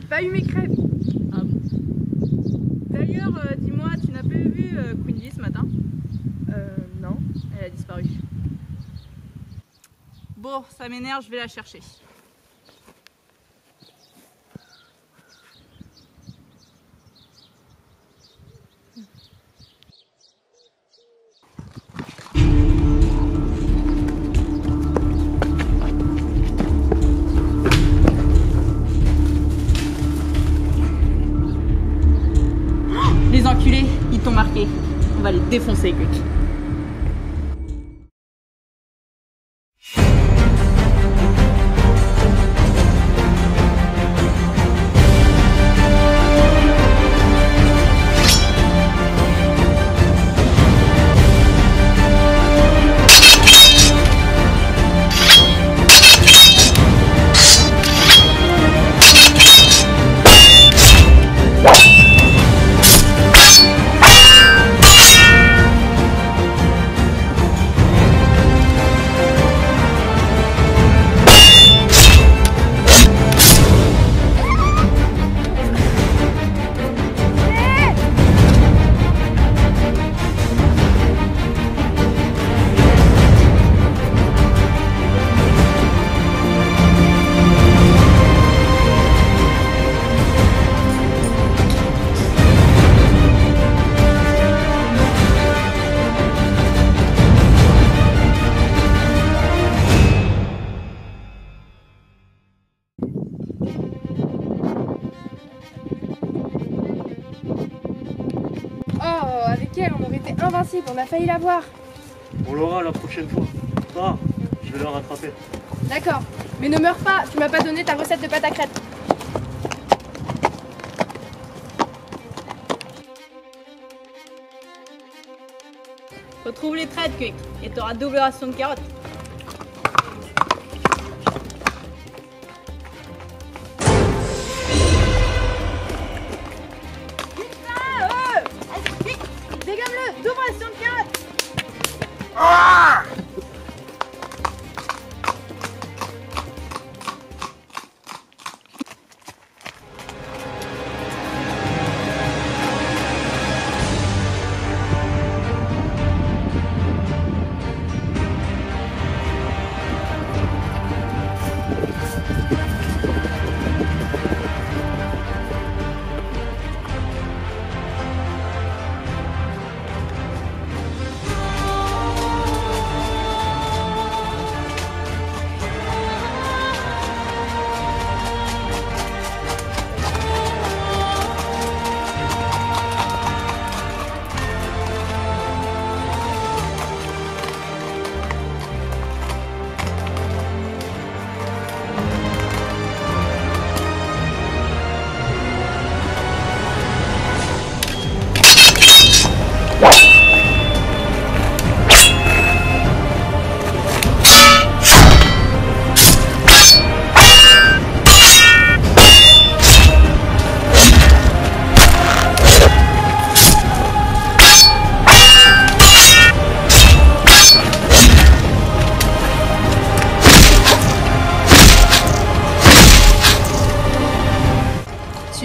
j'ai pas eu mes crêpes. Ah bon D'ailleurs, euh, dis-moi, tu n'as pas vu euh, Queen Bee ce matin? Euh, non. Elle a disparu. Bon, ça m'énerve, je vais la chercher. On va les défoncer, Quick. On aurait été invincible, on a failli l'avoir. On l'aura la prochaine fois. Ah, je vais la rattraper. D'accord. Mais ne meurs pas, tu m'as pas donné ta recette de pâte à crêpes. Retrouve les traites, Quick, et t'auras double ration de carottes. Dégomme-le Double ration de carottes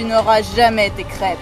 Tu n'auras jamais tes crêpes.